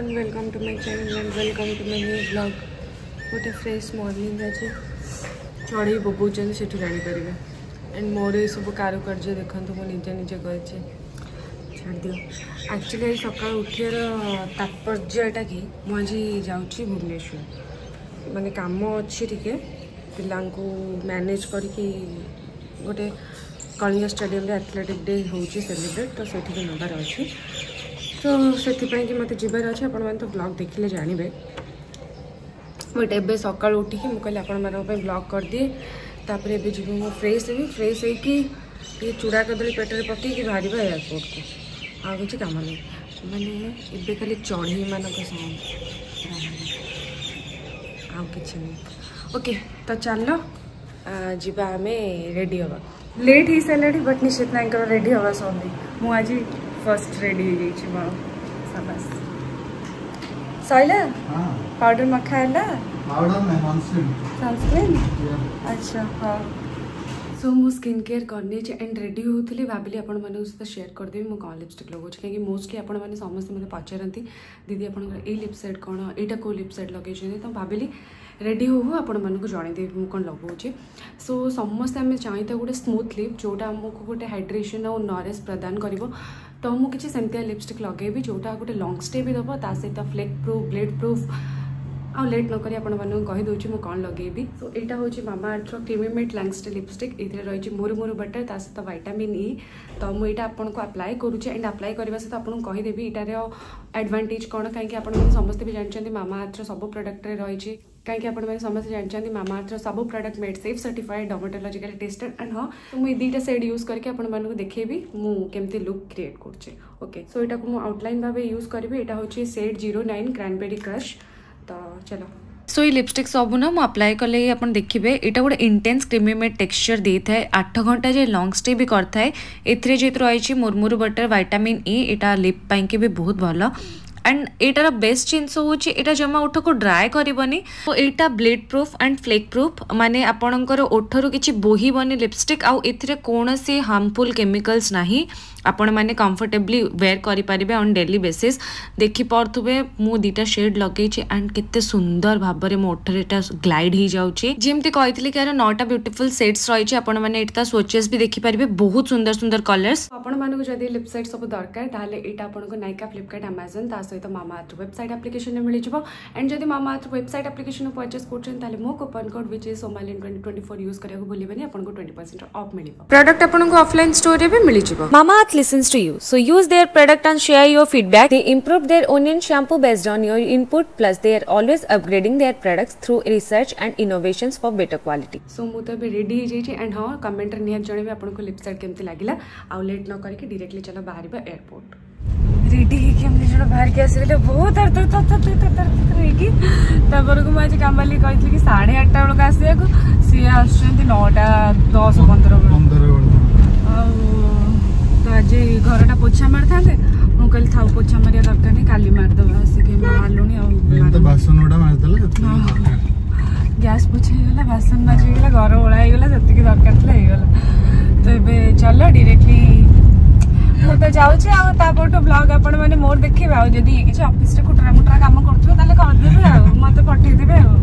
Everyone welcome to my channel and welcome to my new blog ଗୋଟେ fresh modelling ଅଛି ଚଢ଼େଇ ବୋବଉଛନ୍ତି ସେଠୁ ଜାଣିପାରିବେ ଆଣ୍ଡ ମୋର ଏସବୁ କାରୁକାର୍ଯ୍ୟ ଦେଖନ୍ତୁ ମୁଁ ନିଜେ ନିଜେ କରିଛି ଛାଡ଼ିଦିଅ ଆକ୍ଚୁଆଲି ଆଜି ସକାଳୁ ଉଠିବାର ତାତ୍ପର୍ଯ୍ୟଟା କି ମୁଁ ଆଜି ଯାଉଛି ଭୁବନେଶ୍ୱର ମାନେ କାମ ଅଛି ଟିକେ ପିଲାଙ୍କୁ ମ୍ୟାନେଜ୍ କରିକି ଗୋଟେ କଳିଙ୍ଗ ଷ୍ଟାଡ଼ିୟମ୍ରେ ଆଥଲେଟିକ୍ ଡେ ହେଉଛି ସେଲିବ୍ରେଟ୍ ତ ସେଠିକି ନେବାର ଅଛି ତ ସେଥିପାଇଁକି ମୋତେ ଯିବାର ଅଛି ଆପଣମାନେ ତ ବ୍ଲଗ୍ ଦେଖିଲେ ଜାଣିବେ ବଟ୍ ଏବେ ସକାଳୁ ଉଠିକି ମୁଁ କହିଲି ଆପଣମାନଙ୍କ ପାଇଁ ବ୍ଲଗ୍ କରିଦିଏ ତାପରେ ଏବେ ଯିବି ମୁଁ ଫ୍ରେଶ୍ ହେବି ଫ୍ରେଶ୍ ହେଇକି ଟିକେ ଚୁଡ଼ା କଦଳୀ ପେଟରେ ପକାଇକି ବାହାରିବା ଏୟାରପୋର୍ଟକୁ ଆଉ କିଛି କାମ ନାହିଁ ମାନେ ଏବେ ଖାଲି ଚଢ଼େଇମାନଙ୍କ ସାଙ୍ଗ ଆଉ କିଛି ନାହିଁ ଓକେ ତ ଚାଲ ଯିବା ଆମେ ରେଡ଼ି ହେବା ଲେଟ୍ ହେଇସାରିଲାଣି ବଟ୍ ନିଶ୍ଚିତ ନାୟଙ୍କର ରେଡ଼ି ହେବା ସନ୍ଧ୍ୟା ମୁଁ ଆଜି ફર્સ્ટ રેડી થઈ ગઈ છે વાવ શાબાશ સોયલા પાવડર મખાયેલા પાવડર ને સનસ્ક્રીન સનસ્ક્રીન અચ્છા હા सो मु स्किन केयर करने एंड रेडी होली भाविली आपण सहित सेयर करदेवी मुझे कौन लिपस्टिक लगे कहीं मोस्टली आपण मैंने मतलब पचारती दीदी आप लिप कौन यहाँ कौ लिप सेट लगे तो भाविली रेडी हो आपण मैं मुझे कौन लगे सो समस्ते आम चाहिए गोटे स्मूथ लिप जोटा आमको गोटे हाइड्रेसन और नरेज प्रदान कर ତ ମୁଁ କିଛି ସେମିତିଆ ଲିପଷ୍ଟିକ୍ ଲଗେଇବି ଯେଉଁଟା ଗୋଟେ ଲଙ୍ଗ୍ ଷ୍ଟେ ବି ଦେବ ତା ସହିତ ଫ୍ଲେକ୍ ପ୍ରୁଫ୍ ବ୍ଲେଡ୍ ପ୍ରୁଫ୍ ଆଉ ଲେଟ୍ ନକରି ଆପଣମାନଙ୍କୁ କହିଦେଉଛି ମୁଁ କ'ଣ ଲଗେଇବି ତ ଏଇଟା ହେଉଛି ମାମା ଆର୍ଥର କ୍ରିମିମେଟ୍ ଲାଙ୍ଗଷ୍ଟେ ଲିପଷ୍ଟିକ୍ ଏଥିରେ ରହିଛି ମୁରୁ ମୁରୁ ବଟର୍ ତା ସହିତ ଭାଇଟାମିନ୍ ଇ ତ ମୁଁ ଏଇଟା ଆପଣଙ୍କୁ ଆପ୍ଲାଏ କରୁଛି ଆଣ୍ଡ ଆପ୍ଲାଏ କରିବା ସହିତ ଆପଣଙ୍କୁ କହିଦେବି ଏଇଟାର ଆଡ଼ଭାଣ୍ଟେଜ୍ କ'ଣ କାହିଁକି ଆପଣମାନେ ସମସ୍ତେ ବି ଜାଣିଛନ୍ତି ମାମା ଆର୍ଥର ସବୁ ପ୍ରଡ଼କ୍ଟରେ ରହିଛି कहीं मैंने समस्त जानते मामाअर्थ सब product made safe certified dermatological tested and हाँ तो मुझे दुटा सेड यूज करके आपको देखेबी मुझे लुक क्रिएट करचे ओके सो यहाँ को आउटलाइन भाव यूज करी यहाँ हूँ shade zero nine cranberry crush तो चलो सो ये लिपस्टिक सब ना मुझे आप्लाए कले आप देखिए यहाँ गोटे इंटेन्स क्रीमी मेड टेक्सचर दे था आठ घंटा जे लंग स्टे भी करता है रही मुरमुर बटर भाटामिन इ यहाँ लिप भी बहुत भल અને એટરા બેસ્ટ ચીન્સ હો છે એટા જમા ઓઠકો ડ્રાય કરીબોની તો એટા bleed proof and flake proof મને આપણકો ઓઠરુ કીચી બોહી બની લિપસ્ટિક આઉ ઇતરે કોણસી હામપુલ કેમિકલ્સ નહીં ଆପଣମାନେ କମ୍ଫର୍ଟେବଲି ୱେର୍ କରିପାରିବେ ଅନ୍ ଡେଲି ବେସିସ୍ ଦେଖିପାରୁଥିବେ ମୁଁ ଦୁଇଟା ସେଡ଼୍ ଲଗେଇଛି ଆଣ୍ଡ କେତେ ସୁନ୍ଦର ଭାବରେ ମୋ ଓଠରେ ଏଇଟା ଗ୍ଲାଇଡ୍ ହେଇଯାଉଛି ଯେମିତି କହିଥିଲି କି ଏହାର ନଅଟା ବ୍ୟୁଟିଫୁଲ୍ ସେଟ୍ସ ରହିଛି ଆପଣମାନେ ଏଠି ତା ସ୍ୱେଚେସ୍ ବି ଦେଖିପାରିବେ ବହୁତ ସୁନ୍ଦର ସୁନ୍ଦର କଲର୍ସ ଆପଣମାନଙ୍କୁ ଯଦି ଲିପ୍ସାଇଟ୍ ସବୁ ଦରକାର ତାହେଲେ ଏଇଟା ଆପଣଙ୍କୁ ନାଇକା ଫ୍ଲିପକାର୍ଟ ଆମାଜନ୍ ତା ସହିତ ମାମା ଆର୍ଥ ୱେବସାଇଟ୍ ଆପ୍ଲିକେସନ୍ରେ ମିଳିଯିବ ଆଣ୍ଡ ଯଦି ମାମା ଆର୍ଥ ୱେବସାଇଟ୍ ଆପ୍ଲିକେସନ୍ରୁ ପରଚେସ୍ କରୁଛନ୍ତି ତାହେଲେ ମୋ coupon code which is Somalin 2024 use କରିବାକୁ ଭୁଲିବେନି ଆପଣଙ୍କୁ 20% ଅଫ୍ ମିଳିବ ପ୍ରଡକ୍ଟ ଆପଣଙ୍କୁ ଅଫଲାଇନ୍ ଷ୍ଟୋରରେ ବି ମିଳିଯିବ Mamaearth listens to you. So use their product and share your feedback. They improved their onion shampoo based on your input plus they are always upgrading their products through research and innovations for better quality. So ମୁଁ ତ ଏବେ ready ହେଇଯାଇଛି and ହଁ କମେଣ୍ଟରେ ନିହାତି ଜଣେଇବେ ଆପଣଙ୍କୁ ଲିପ୍ସାଇଟ୍ କେମିତି ଲାଗିଲା ଆଉ ଲେଟ୍ ନ କରିକି ଡିରେକ୍ଟଲି ଚାଲ ବାହାରିବା ଏୟାରପୋର୍ଟ ରେଡି ହେଇକି ଆମେ ଜଣ ବାହାରିକି ଆସିଗଲେ ବହୁତ ହେଇକି ତାପରକୁ ମୁଁ ଆଜି କାମାଲି କହିଥିଲି କି ସାଢ଼େ ଆଠଟା ବେଳକୁ ଆସିବାକୁ ସିଏ ଆସୁଛନ୍ତି ନଅଟା ଦଶ ପନ୍ଦର ବେଳକୁ ଆଉ आज घरटा पोछा मारिथान्ते म कहिले थाउ पोछा मारिया दरकार नै काली मारिदेवा आसिक मारिलुनि बासनगुडा मारिदेला ଗ୍ୟାସ୍ ପୋଛି ହେଇଗଲା ବାସନ ମାଜି ହେଇଗଲା ଘର ଓଳା ହେଇଗଲା ଯେତିକି ଦରକାର ଥିଲା ହେଇଗଲା ତ ଏବେ ଚାଲ ଡିରେକ୍ଟଲି ମୁଁ ତ ଯାଉଛି ଆଉ ତାପରଠୁ ବ୍ଲଗ୍ ଆପଣମାନେ ମୋର ଦେଖିବେ ଆଉ ଯଦି କିଛି ଅଫିସରେ କୁଟରା ମୁଟରା କାମ କରୁଥିବ ତାହେଲେ କରିଦେବେ ଆଉ ମତେ ପଠେଇଦେବେ ଆଉ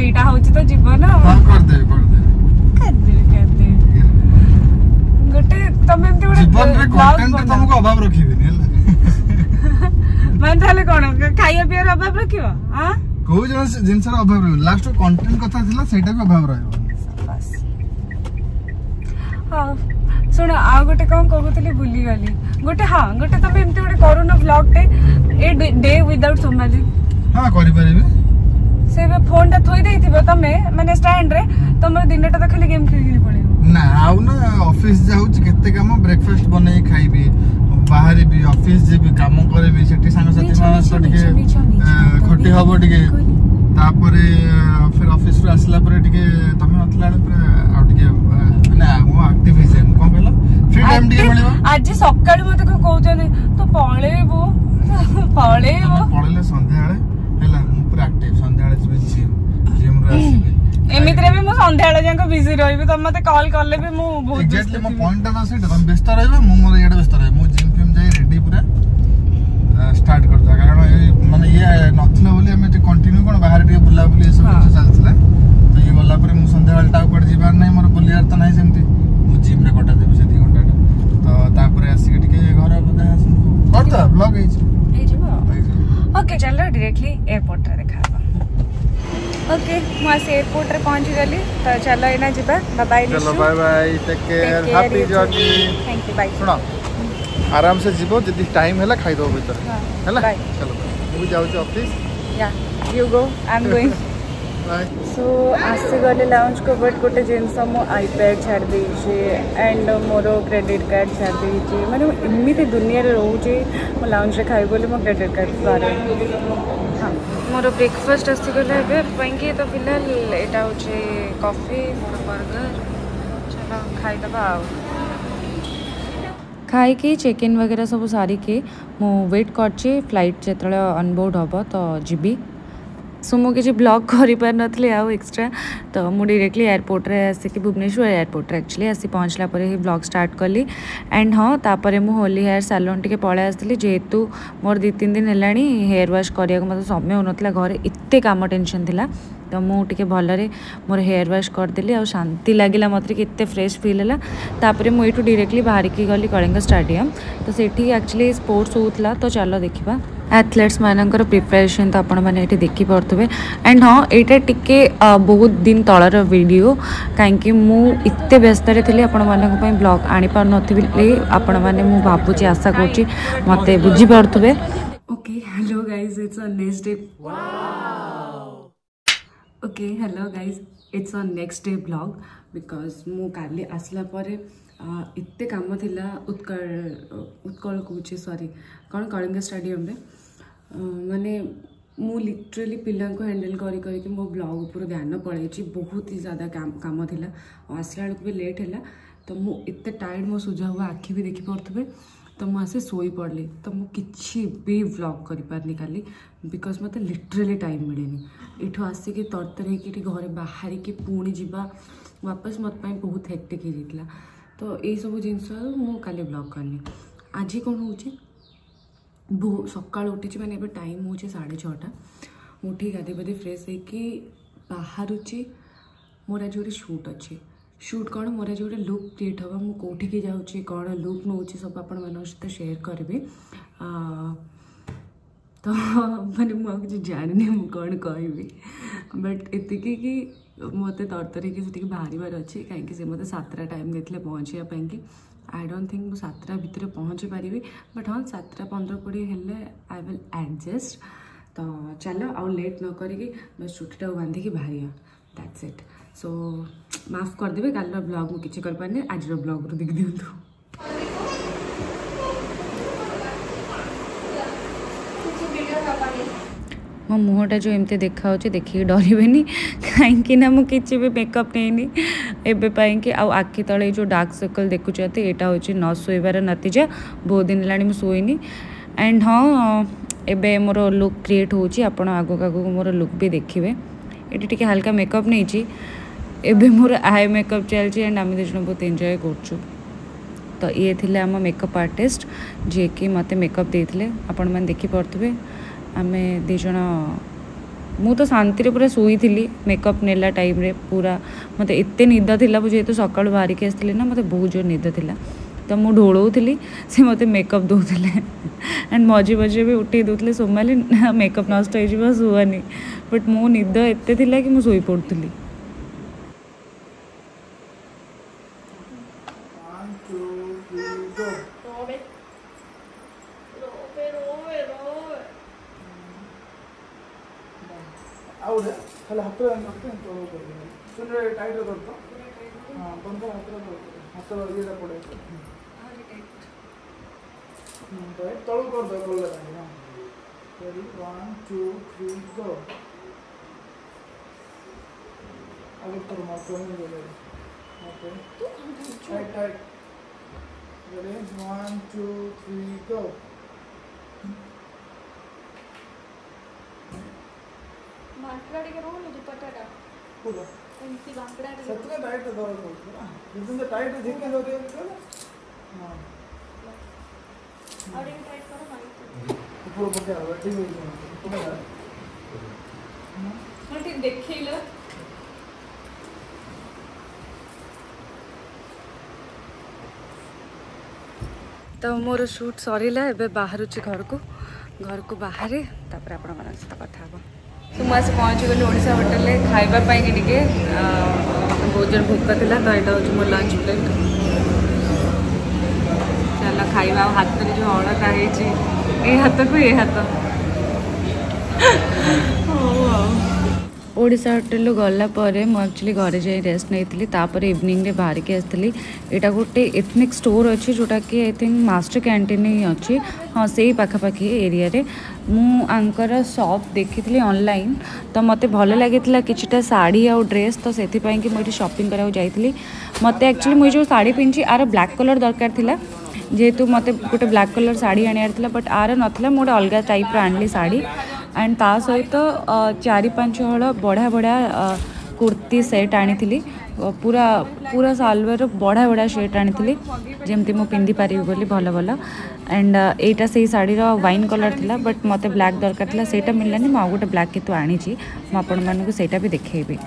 ଏଇଟା ହଉଛି ତ ଜୀବନ କରିଦେବି କରିଦେବି କରିଦେବି ଗୋଟେ ତମେ ଏମିତି ଗୋଟେ ଜୀବନରେ କଣ୍ଟେଣ୍ଟ ତମକୁ ଅଭାବ ରଖିବିନି ହେଲା ମାନେ ତାହେଲେ କଣ ଖାଇବା ପିଇବାର ଅଭାବ ରଖିବ ଆଁ କୋଉ ଜିନିଷର ଅଭାବ ରହିବ ଲାଷ୍ଟ କଣ୍ଟେଣ୍ଟ କଥା ଥିଲା ସେଇଟା ବି ଅଭାବ ରହିବ ହଉ ଶୁଣ ଆଉ ଗୋଟେ କଣ କହୁଥିଲି ଭୁଲିଗଲି ଗୋଟେ ହଁ ଗୋଟେ ତମେ ଏମିତି ଗୋଟେ କରୁନ ଭ୍ଲଗ୍ଟେ ଏ ଡେ ୱିଦାଉଟ୍ ସୋମାଲି ହଁ କରିପାରିବି ସେ ଫୋନଟା ଥୋଇ ଦେଇଥିବ ତମେ ମାନେ ଷ୍ଟାଣ୍ଡରେ ତମର ଦିନଟା ତ ଖାଲି ଗେମ୍ ଖେଳିକି ପଳେଇବ ନା ଆଉ ନା ଅଫିସ୍ ଯାଉଛି କେତେ କାମ ବ୍ରେକଫାଷ୍ଟ ବନେଇକି ଖାଇବି ବାହାରିବି ଅଫିସ୍ ଯିବି କାମ କରିବି ସେଠି ସାଙ୍ଗସାଥି ମାନଙ୍କ ସହ ଟିକେ ଖଟି ହବ ଟିକେ ତାପରେ ଫେର୍ ଅଫିସ୍ରୁ ଆସିଲା ପରେ ଟିକେ ତମେ ନଥିଲା ବେଳେ ପୁରା ଆଉ ଟିକେ ମାନେ ମୁଁ ଆକ୍ଟିଭ ହେଇଯାଏ ମୁଁ କ'ଣ କହିଲ ଫ୍ରି ଟାଇମ୍ ଟିକେ ମିଳିବ ଆଜି ସକାଳୁ ମତେ କ'ଣ କହୁଛନ୍ତି ତୁ ପଳେଇବୁ ପଳେଇବୁ ପଳେଇଲେ ସନ୍ଧ୍ୟାବେଳେ ହେଲା ମୁଁ ପୁରା ଆକ୍ଟିଭ ସନ୍ଧ୍ୟାବେଳେ ଯିବି ଜିମ୍ ଜିମ୍ରୁ ଆସିବି ଏମିତିରେ ବି ମୁଁ ସନ୍ଧ୍ୟାବେଳେ ଯାକ ବିଜି ରହିବି ତମେ ମତେ କଲ୍ କଲେ ବି ମୁଁ ବହୁତ ଏକ୍ସାକ୍ଟଲି ମୋ ପଏଣ୍ଟଟା ନା ସେଇଟା ତମେ ବ୍ୟସ୍ତ ରହିବ ମୁଁ ମୋର ଇଆଡ଼େ ବ୍ୟସ୍ତ ରହିବି ମୁଁ ଜିମ୍ ଫିମ୍ ଯାଇ ରେଡି ପୁରା ଷ୍ଟାର୍ଟ କରିଦେବା କାରଣ ମାନେ ଇଏ ନଥିଲା ବୋଲି ଆମେ ଟିକେ କଣ୍ଟିନ୍ୟୁ କ'ଣ ବାହାରେ ଟିକେ ବୁଲାବୁଲି ଏସବୁ ଜିନିଷ ଚାଲିଥିଲା ତ ଇଏ ଗଲା ପରେ ମୁଁ ସନ୍ଧ୍ୟାବେଳଟା ଆଉ କୁଆଡ଼େ ଯିବାର ନାହିଁ ମୋର ବୁଲିବାର ତ ନାହିଁ ସେମିତି ମୁଁ ଜିମ୍ରେ କଟାଦେବି ସେତିକି ଘଣ୍ଟାଟା ତ ତାପରେ ଆସିକି ଟିକେ ଘର କରିଦେବା ବ୍ଲଗ୍ ହେଇଛି ହେଇଯିବ ଓକେ ଚାଲ ଡିରେକ୍ଟଲି ଏୟାରପୋର୍ଟରେ ଦେଖା ओके मु एयरपोर्ट रे गली तो चलो एना जीवा आराम से जीवो जदी टाइम हैला खाइ दो भीतर सो आसीगले लाउंज को गोटे जिनस मो आईपैड छाड़ देचे एंड मोर क्रेडिट कार्ड छाड़ देचे मैंने एमती दुनिया रोचे मो लाउंज रे मो क्रेडिट कार्ड बारे ହଁ ମୋର ବ୍ରେକଫାଷ୍ଟ ଆସିଗଲା ଏବେ ପାଇଁକି ତ ଫିଲହାଲ ଏଇଟା ହେଉଛି କଫି ମୋର ବର୍ଗର ଚାଲ ଖାଇଦେବା ଆଉ ଖାଇକି ଚେକ୍ ଇନ୍ ବଗେରା ସବୁ ସାରିକି ମୁଁ ୱେଟ୍ କରିଛି ଫ୍ଲାଇଟ୍ ଯେତେବେଳେ ଅନବୋର୍ଡ଼ ହେବ ତ ଯିବି सो ମୁଁ କିଛି ବ୍ଲଗ୍ କରିପାରିନଥିଲି ଆଉ ଏକ୍ସଟ୍ରା ତ ମୁଁ ଡିରେକ୍ଟଲି ଏୟାରପୋର୍ଟରେ ଆସିକି ଭୁବନେଶ୍ୱର ଏୟାରପୋର୍ଟରେ ଆକ୍ଚୁଆଲି ଆସି ପହଞ୍ଚିଲା ପରେ ହିଁ ବ୍ଲଗ୍ ଷ୍ଟାର୍ଟ କଲି ଆଣ୍ଡ ହଁ ତାପରେ ମୁଁ ହୋଲି ହେୟାର ସାଲନ୍ ଟିକେ ପଳେଇ ଆସିଥିଲି ଯେହେତୁ ମୋର ଦୁଇ ତିନି ଦିନ ହେଲାଣି ହେୟାର ୱାଶ୍ କରିବାକୁ ମୋତେ ସମୟ ହେଉନଥିଲା ଘରେ ଏତେ କାମ ଟେନସନ୍ ଥିଲା ତ ମୁଁ ଟିକେ ଭଲରେ ମୋର ହେୟାର ୱାଶ୍ କରିଦେଲି ଆଉ ଶାନ୍ତି ଲାଗିଲା ମୋତେ କି ଏତେ ଫ୍ରେଶ୍ ଫିଲ୍ ହେଲା ତାପରେ ମୁଁ ଏଇଠୁ ଡିରେକ୍ଟଲି ବାହାରିକି ଗଲି କଳିଙ୍ଗ ଷ୍ଟାଡ଼ିୟମ୍ ତ ସେଠି ଆକ୍ଚୁଆଲି ସ୍ପୋର୍ଟସ୍ ହେଉଥିଲା ତ ଚାଲ ଦେଖିବା ଆଥଲେଟ୍ସ ମାନଙ୍କର ପ୍ରିପାରେସନ୍ ତ ଆପଣମାନେ ଏଠି ଦେଖିପାରୁଥିବେ ଆଣ୍ଡ ହଁ ଏଇଟା ଟିକେ ବହୁତ ଦିନ ତଳର ଭିଡ଼ିଓ କାହିଁକି ମୁଁ ଏତେ ବ୍ୟସ୍ତରେ ଥିଲି ଆପଣମାନଙ୍କ ପାଇଁ ବ୍ଲଗ୍ ଆଣିପାରୁନଥିଲି ଆପଣମାନେ ମୁଁ ଭାବୁଛି ଆଶା କରୁଛି ମୋତେ ବୁଝିପାରୁଥିବେ okay hello guys it's next day okay hello guys it's our next day blog because ମୁଁ କାଲି ଆସିଲା ପରେ ଏତେ କାମ ଥିଲା ଉତ୍କଳ ଉତ୍କଳ କହୁଛି ସରି କ'ଣ କଳିଙ୍ଗ ଷ୍ଟାଡ଼ିୟମରେ मैंने ମୁଁ ଲିଟରେଲି ପିଲାଙ୍କୁ ହ୍ୟାଣ୍ଡେଲ୍ କରି କରିକି ମୋ ବ୍ଲଗ୍ ଉପରେ ଧ୍ୟାନ ପଳାଇଛି ବହୁତ ହି ଜ୍ୟାଦା କାମ ଥିଲା ଆଉ ଆସିଲା ବେଳକୁ ବି ଲେଟ୍ ହେଲା ତ ମୁଁ ଏତେ ଟାୟାର୍ଡ଼ ମୋ ସୁଝା ହୁଏ ଆଖି ବି ଦେଖିପାରୁଥିବେ ତ ମୁଁ ଆସି ଶୋଇପଡ଼ିଲି ତ ମୁଁ କିଛି ବି ବ୍ଲଗ୍ କରିପାରିନି କାଲି ବିକଜ୍ ମୋତେ ଲିଟରେଲି ଟାଇମ୍ ମିଳେନି ଏଠୁ ଆସିକି ତରତର ହେଇକି ଏଠି ଘରେ ବାହାରିକି ପୁଣି ଯିବା ବାପସ ମୋ ପାଇଁ ବହୁତ ହେକ୍ଟିକ୍ ହେଇଯାଇଥିଲା ତ ଏଇସବୁ ଜିନିଷରୁ ମୁଁ କାଲି ବ୍ଲଗ୍ କରିନି ଆଜି କ'ଣ ହେଉଛି ભૂ ସକାଳୁ ଉଠିଛି ମାନେ ଏବେ ଟାଇମ୍ ହେଉଛି ସାଢ଼େ ଛଅଟା ମୁଁ ଉଠିକି ଗାଧୋଇ ପାଧୋଇ ଫ୍ରେଶ୍ ହେଇକି ବାହାରୁଛି ମୋର ଆଜି ଗୋଟେ ସୁଟ୍ ଅଛି ସୁଟ୍ କ'ଣ ମୋର ଆଜି ଗୋଟେ ଲୁକ୍ କ୍ରିଏଟ୍ ହେବ ମୁଁ କେଉଁଠିକି ଯାଉଛି କ'ଣ ଲୁକ୍ ନେଉଛି ସବୁ ଆପଣମାନଙ୍କ ସହିତ ସେୟାର କରିବି ତ ମାନେ ମୁଁ ଆଉ କିଛି ଜାଣିନି ମୁଁ କ'ଣ କହିବି ବଟ୍ ଏତିକି କି ମୋତେ ତରତରିକି ସେଠିକି ବାହାରିବାର ଅଛି କାହିଁକି ସେ ମୋତେ ସାତଟା ଟାଇମ୍ ଦେଇଥିଲେ ପହଞ୍ଚିବା ପାଇଁକି ଆଇ ଡୋଣ୍ଟ ଥିଙ୍କ୍ ମୁଁ ସାତଟା ଭିତରେ ପହଞ୍ଚି ପାରିବି ବଟ୍ ହଁ ସାତଟା ପନ୍ଦର କୋଡ଼ିଏ ହେଲେ ଆଇ ୱିଲ୍ ଆଡ଼ଜଷ୍ଟ ତ ଚାଲ ଆଉ ଲେଟ୍ ନ କରିକି ବସ୍ ଚୁଟିଟାକୁ ବାନ୍ଧିକି ବାହାରିବା ଦ୍ୟାଟ୍ସ ଇଟ୍ ସୋ ମାଫ୍ କରିଦେବେ କାଲିର ବ୍ଲଗ୍ ମୁଁ କିଛି କରିପାରିନି ଆଜିର ବ୍ଲଗ୍ରୁ ଦେଖିଦିଅନ୍ତୁ ମୋ ମୁହଁଟା ଯେଉଁ ଏମିତି ଦେଖାହେଉଛି ଦେଖିକି ଡରିବେନି କାହିଁକି ନା ମୁଁ କିଛି ବି ମେକଅପ୍ ନେଇନି ଏବେ ପାଇଁକି ଆଉ ଆଖି ତଳେ ଯେଉଁ ଡାର୍କ ସର୍କଲ୍ ଦେଖୁଛନ୍ତି ଏଇଟା ହେଉଛି ନ ଶୋଇବାର ନତିଜା ବହୁତ ଦିନ ହେଲାଣି ମୁଁ ଶୋଇନି ଆଣ୍ଡ ହଁ ଏବେ ମୋର ଲୁକ୍ କ୍ରିଏଟ୍ ହେଉଛି ଆପଣ ଆଗକୁ ଆଗକୁ ମୋର ଲୁକ୍ ବି ଦେଖିବେ ଏଠି ଟିକେ ହାଲକା ମେକଅପ୍ ନେଇଛି ଏବେ ମୋର ଆଇ ମେକଅପ୍ ଚାଲିଛି ଆଣ୍ଡ ଆମେ ଦୁଇ ଜଣ ବହୁତ ଏନ୍ଜୟ କରୁଛୁ ତ ଇଏ ଥିଲେ ଆମ ମେକଅପ୍ ଆର୍ଟିଷ୍ଟ ଯିଏକି ମୋତେ ମେକଅପ୍ ଦେଇଥିଲେ ଆପଣମାନେ ଦେଖିପାରୁଥିବେ ଆମେ ଦୁଇ ଜଣ ମୁଁ ତ ଶାନ୍ତିରେ ପୁରା ଶୋଇଥିଲି ମେକଅପ୍ ନେଲା ଟାଇମ୍ରେ ପୁରା ମୋତେ ଏତେ ନିଦ ଥିଲା ମୁଁ ଯେହେତୁ ସକାଳୁ ବାହାରିକି ଆସିଥିଲି ନା ମୋତେ ବହୁତ ଜୋର ନିଦ ଥିଲା ତ ମୁଁ ଢୋଳଉଥିଲି ସେ ମୋତେ ମେକଅପ୍ ଦେଉଥିଲେ ଆଣ୍ଡ ମଝି ମଝିରେ ବି ଉଠେଇ ଦେଉଥିଲେ ସୋମାଲି ମେକଅପ୍ ନଷ୍ଟ ହେଇଯିବ ଶୁଆନି ବଟ୍ ମୋ ନିଦ ଏତେ ଥିଲା କି ମୁଁ ଶୋଇପଡ଼ୁଥିଲି ಅಲ್ಲಿ ಹತ್ತಿರ ಬರ್ತೀನಿ ತೊಗೊಳ್ಬೋದು ಸುಂದ್ರೆ ಟೈಟ್ ಅದೊಂದು ಹಾಂ ಬಂದರೆ ಹತ್ತಿರ ಬರ್ತೀನಿ ಹತ್ತಿರ ಈದ ಕೊಡಿ ಹ್ಞೂ ರೈಟ್ ತೊಳ್ಕೊಡ್ದು ಒಳ್ಳೆದಾಗಿ ಸರಿ ಒನ್ ಟೂ ತ್ರೀ ಫೋರ್ ಆಗುತ್ತೆ ಮತ್ತೊಂದು ಓಕೆ ಟೈಟ್ ಟೈಟ್ ಸರಿ ಒನ್ ಟೂ ತ್ರೀ ಗೋ ಸತ್ರೆ ಡಯಟ್ ತಗೊಳ್ಳೋದು ಇದರಿಂದ ಡಯಟ್ ಜಿಂಕೆ ಹೋಗಿ ಅಂತಲ್ಲ ಹಾಂ ಅವ್ರಿಗೆ ಡಯಟ್ ಕೊಡೋ ಮಾಡಿ ఇప్పుడు ఒక వెడ్డింగ్ అంటే దెక్కేలో ତ ମୋର ସୁଟ୍ ସରିଲା ଏବେ ବାହାରୁଛି ଘରକୁ ଘରକୁ ବାହାରେ ତାପରେ ଆପଣମାନଙ୍କ ସହିତ କଥା ହେବ ମୁଁ ଆସି ପହଞ୍ଚିଗଲି ଓଡ଼ିଶା ହୋଟେଲରେ ଖାଇବା ପାଇଁକି ଟିକେ ବହୁତ ଜୋର ଭୋକ ଥିଲା ତ ଏଇଟା ହେଉଛି ମୋ ଲଞ୍ଚ ପ୍ଲେଟ୍ ଚାଲ ଖାଇବା ଆଉ ହାତରେ ଯେଉଁ ଅଳତା ହେଇଛି ଏଇ ହାତକୁ ଏ ହାତ ଓଡ଼ିଶା ହୋଟେଲରୁ ଗଲା ପରେ ମୁଁ ଆକ୍ଚୁଆଲି ଘରେ ଯାଇ ରେଷ୍ଟ ନେଇଥିଲି ତାପରେ ଇଭିନିଂରେ ବାହାରିକି ଆସିଥିଲି ଏଇଟା ଗୋଟେ ଏଥନିକ୍ ଷ୍ଟୋର୍ ଅଛି ଯେଉଁଟାକି ଆଇ ଥିଙ୍କ୍ ମାଷ୍ଟର କ୍ୟାଣ୍ଟିନ୍ ହିଁ ଅଛି ହଁ ସେଇ ପାଖାପାଖି ଏରିଆରେ ମୁଁ ଆଙ୍କର ସପ୍ ଦେଖିଥିଲି ଅନଲାଇନ୍ ତ ମୋତେ ଭଲ ଲାଗିଥିଲା କିଛିଟା ଶାଢ଼ୀ ଆଉ ଡ୍ରେସ୍ ତ ସେଥିପାଇଁକି ମୁଁ ଏଠି ସପିଂ କରିବାକୁ ଯାଇଥିଲି ମୋତେ ଆକ୍ଚୁଆଲି ମୁଁ ଯେଉଁ ଶାଢ଼ୀ ପିନ୍ଧିଛି ଆର ବ୍ଲାକ୍ କଲର୍ ଦରକାର ଥିଲା ଯେହେତୁ ମୋତେ ଗୋଟେ ବ୍ଲାକ୍ କଲର୍ ଶାଢ଼ୀ ଆଣିବାର ଥିଲା ବଟ୍ ଆର ନଥିଲା ମୁଁ ଗୋଟେ ଅଲଗା ଟାଇପ୍ର ଆଣିଲି ଶାଢ଼ୀ અને તા સોઈ તો ચારી પાંચ હોળા બડા બડા કુર્તી સેટ આણી તલી પૂરા પૂરા સાલવાર બડા બડા શેટ આણી તલી જેમતી મો પિંદી પારી બોલી ભલો ભલો એટા સે સાડીરો વાઇન કલર થિલા બટ મતે બ્લેક દરકતલા સેટા મિલન નઈ માં ગોટે બ્લેક કી તો આણી ચી માં આપણ માનકુ સેટા ભી દેખે બી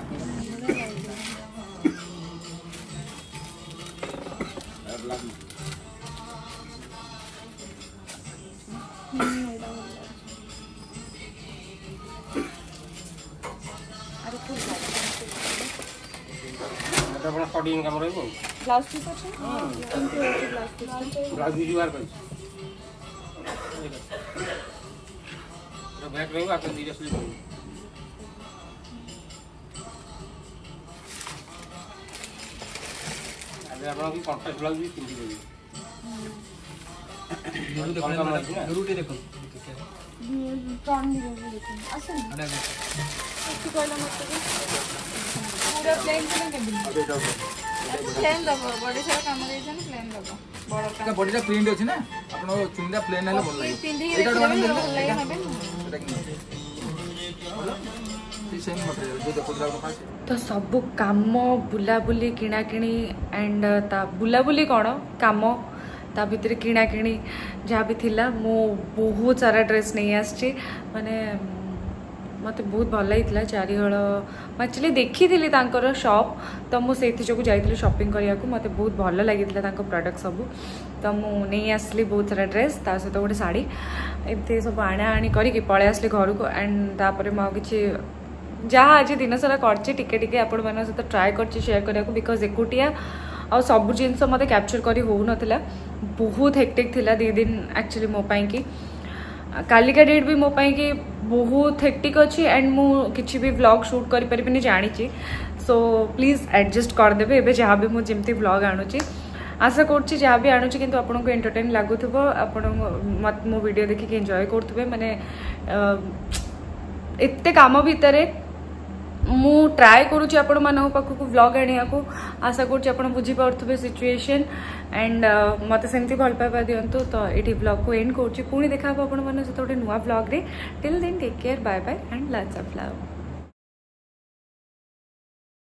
টোটাল ইনকাম রইব ব্লাউজ পিস আছে ব্লাউজ পিস বার করি ব্যাগ রইব আপনি দুইটা স্লিপ রইব আপনার কন্ট্রাক্ট ব্লাউজ পিস পিন্ধি দেবে জরুরি দেখুন টন দেখুন আসুন একটু কয়লা মাত্র ପୁରା ପ୍ଲେନ୍ ପ୍ଲେନ୍ କେମିତି ପ୍ଲେନ୍ ଦେବ ବଡି ସାରା କାମ ଦେଇଛନ୍ତି ପ୍ଲେନ୍ ଦେବ ବଡ ବଡିଟା ପ୍ରିଣ୍ଟ ଅଛି ନା ଆପଣ ଚୁନିଟା ପ୍ଲେନ୍ ହେଲେ ଭଲ ଲାଗିବ ପିନ୍ଧିକି ଦେଖିଲେ ଭଲ ଲାଗେ ନେବେ ତ ସବୁ କାମ ବୁଲାବୁଲି କିଣାକିଣି ଆଣ୍ଡ ତା ବୁଲାବୁଲି କ'ଣ କାମ ତା ଭିତରେ କିଣାକିଣି ଯାହା ବି ଥିଲା ମୁଁ ବହୁତ ସାରା ଡ୍ରେସ୍ ନେଇ ଆସିଛି ମାନେ ମୋତେ ବହୁତ ଭଲ ହେଇଥିଲା ଚାରିହଳ ମୁଁ ଆକ୍ଚୁଆଲି ଦେଖିଥିଲି ତାଙ୍କର ସପ୍ ତ ମୁଁ ସେଇଥି ଯୋଗୁଁ ଯାଇଥିଲି ସପିଂ କରିବାକୁ ମୋତେ ବହୁତ ଭଲ ଲାଗିଥିଲା ତାଙ୍କ ପ୍ରଡ଼କ୍ଟ ସବୁ ତ ମୁଁ ନେଇ ଆସିଲି ବହୁତ ସାରା ଡ୍ରେସ୍ ତା ସହିତ ଗୋଟେ ଶାଢ଼ୀ ଏମିତି ସବୁ ଆଣାଆଣି କରିକି ପଳେଇ ଆସିଲି ଘରକୁ ଆଣ୍ଡ ତାପରେ ମୁଁ ଆଉ କିଛି ଯାହା ଆଜି ଦିନସାରା କରିଛି ଟିକେ ଟିକେ ଆପଣମାନଙ୍କ ସହିତ ଟ୍ରାଏ କରିଛି ସେୟାର କରିବାକୁ ବିକଜ୍ ଏକୁଟିଆ ଆଉ ସବୁ ଜିନିଷ ମୋତେ କ୍ୟାପଚର୍ କରି ହେଉନଥିଲା ବହୁତ ହେକ୍ଟିକ୍ ଥିଲା ଦୁଇ ଦିନ ଆକ୍ଚୁଆଲି ମୋ ପାଇଁକି କାଲିକା ଡେଟ୍ ବି ମୋ ପାଇଁକି ବହୁତ ହେକ୍ଟିକ୍ ଅଛି ଆଣ୍ଡ ମୁଁ କିଛି ବି ବ୍ଲଗ୍ ସୁଟ୍ କରିପାରିବିନି ଜାଣିଛି ସୋ ପ୍ଲିଜ୍ ଆଡ଼ଜଷ୍ଟ କରିଦେବେ ଏବେ ଯାହା ବି ମୁଁ ଯେମିତି ବ୍ଲଗ୍ ଆଣୁଛି ଆଶା କରୁଛି ଯାହା ବି ଆଣୁଛି କିନ୍ତୁ ଆପଣଙ୍କୁ ଏଣ୍ଟରଟେନ୍ ଲାଗୁଥିବ ଆପଣ ମୋ ଭିଡ଼ିଓ ଦେଖିକି ଏନ୍ଜୟ କରୁଥିବେ ମାନେ ଏତେ କାମ ଭିତରେ ମୁଁ ଟ୍ରାଏ କରୁଛି ଆପଣମାନଙ୍କ ପାଖକୁ ବ୍ଲଗ୍ ଆଣିବାକୁ ଆଶା କରୁଛି ଆପଣ ବୁଝିପାରୁଥିବେ ସିଚୁଏସନ୍ ଆଣ୍ଡ ମୋତେ ସେମିତି ଭଲ ପାଇବା ଦିଅନ୍ତୁ ତ ଏଠି ବ୍ଲଗ୍କୁ ଏଣ୍ଡ କରୁଛି ପୁଣି ଦେଖା ହେବ ଆପଣମାନଙ୍କ ସହିତ ଗୋଟେ ନୂଆ ବ୍ଲଗ୍ରେ till then take care bye bye and lots of love